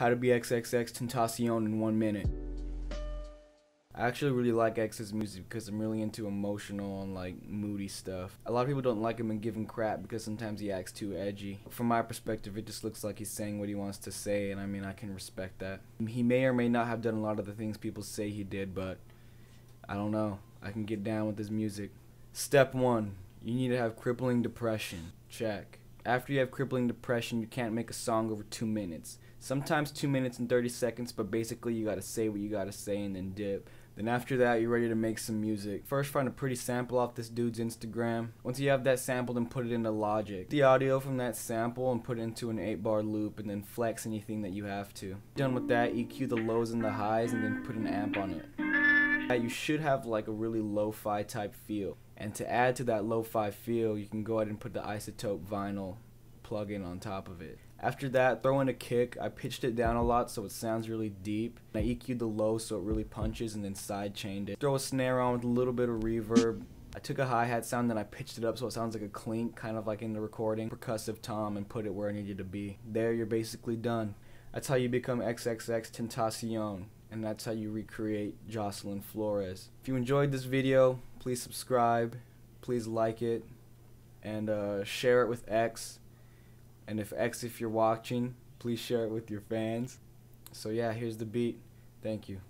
How to be XXXTentacion in one minute. I actually really like X's music because I'm really into emotional and like moody stuff. A lot of people don't like him and give him crap because sometimes he acts too edgy. From my perspective, it just looks like he's saying what he wants to say, and I mean, I can respect that. He may or may not have done a lot of the things people say he did, but I don't know. I can get down with his music. Step one you need to have crippling depression. Check. After you have crippling depression, you can't make a song over two minutes. Sometimes two minutes and 30 seconds, but basically you gotta say what you gotta say and then dip. Then after that, you're ready to make some music. First, find a pretty sample off this dude's Instagram. Once you have that sample, then put it into Logic. The audio from that sample and put it into an 8-bar loop, and then flex anything that you have to. Done with that, EQ the lows and the highs, and then put an amp on it. You should have like a really lo-fi type feel. And to add to that lo-fi feel, you can go ahead and put the iZotope vinyl plugin on top of it. After that, throw in a kick. I pitched it down a lot so it sounds really deep. I EQ'd the low so it really punches and then side chained it. Throw a snare on with a little bit of reverb. I took a hi-hat sound then I pitched it up so it sounds like a clink, kind of like in the recording. Percussive tom and put it where I needed to be. There, you're basically done. That's how you become XXXTentacion and that's how you recreate Jocelyn Flores. If you enjoyed this video, please subscribe, please like it, and uh, share it with X. And if X, if you're watching, please share it with your fans. So yeah, here's the beat. Thank you.